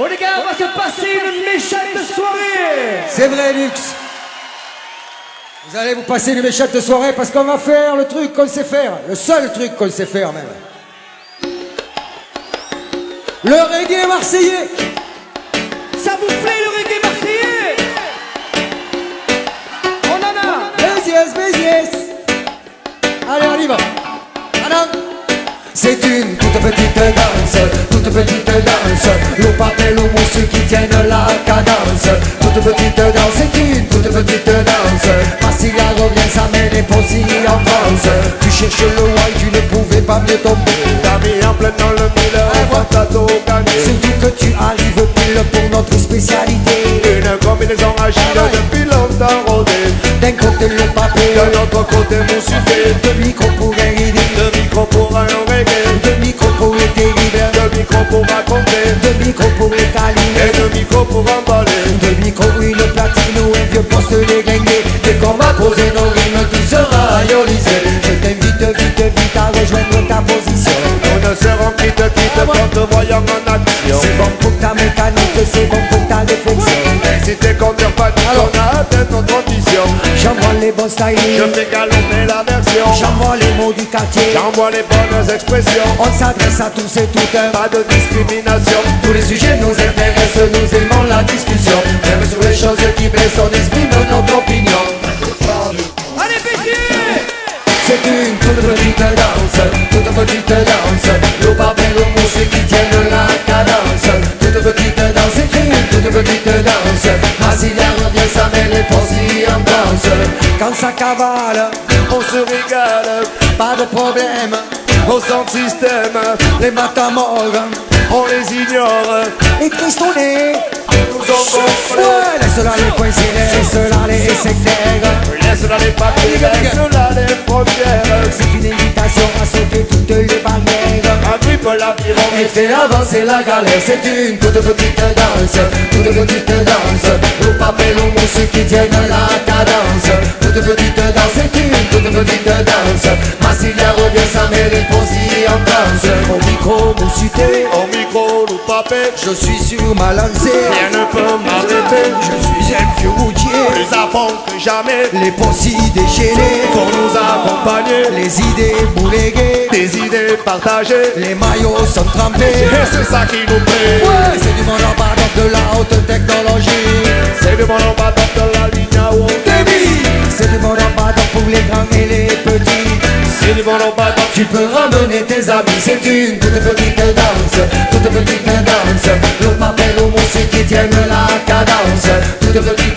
Oh les gars, on va se passer une méchante soirée C'est vrai, Lux. Vous allez vous passer une méchante soirée parce qu'on va faire le truc qu'on sait faire. Le seul truc qu'on sait faire, même. Le reggae marseillais. Ça vous plaît le reggae marseillais? On en a Yes, yes, yes, yes. Allez, on y va. C'est une toute petite danse, toute petite danse. Danse, c'est une toute petite danse. Massilia revient, ça met les posies en France. Tu cherches le why, tu ne pouvais pas mieux tomber. T'as mis en plein dans le mille, un t'as tout gagné. Surtout que tu arrives pile pour notre spécialité. Une combinaison agile depuis longtemps rodée. D'un côté le papier, De l'autre côté mon sujet. deux micros pour un rythme, Deux micros pour un reggae. deux micros pour les terribles, Deux micros pour raconter. deux micros pour les câlins. Et deux micros pour emballer. Deux Je t'invite vite, vite à rejoindre ta position Nous ne serons quitte quitte quand te voyons en action. C'est bon pour ta mécanique, c'est bon pour ta réflexion Si t'es conduire pas on a atteint notre. J'envoie les bons Je styles, fais galoper la version. j'envoie les mots du quartier J'envoie les bonnes expressions. On s'adresse à tous et toutes Pas de discrimination. Tous les sujets nous intéressent, nous aimons la discussion Même sur les choses qui blessent, on Petite danse, toute petite danse Le papel au mousse qui tiennent la danse, c'est une toute petite danse Massilia revient, ça met les posies en danse Quand ça cavale, On se régale. pas de problème Au centre système. Les matamores, On les ignore. gonflons. Ouais, laisse-la les coincés, laisse-la les sectaires Laisse là les papiers, laisse là les frontières. C'est une invitation à sauter toutes les barrières Agrippe l'aviron. Et fait avancer la galère, c'est une toute petite danse, toute petite danse. Au papel au mousse qui tiennent la cadence. Toute petite danse, c'est une toute petite danse. Massilia revient, ça met les en danse. Au micro, je suis sur ma lancée. Rien ne peut m'arrêter. Je suis un vieux routier, Plus fond que jamais. les possibles déchaînés. Pour nous accompagner. Les idées bouléguées, Des idées partagées. les maillots sont trempés. Et c'est ça qui nous plaît. Ouais, c'est du monde en bas de la haute technologie. C'est le bon en bas de la ligne à haut débit. C'est du bon rabat pour les grands et les petits. C'est le bon en bas Tu peux ramener tes amis, c'est une toute petite danse, toute petite danse. Le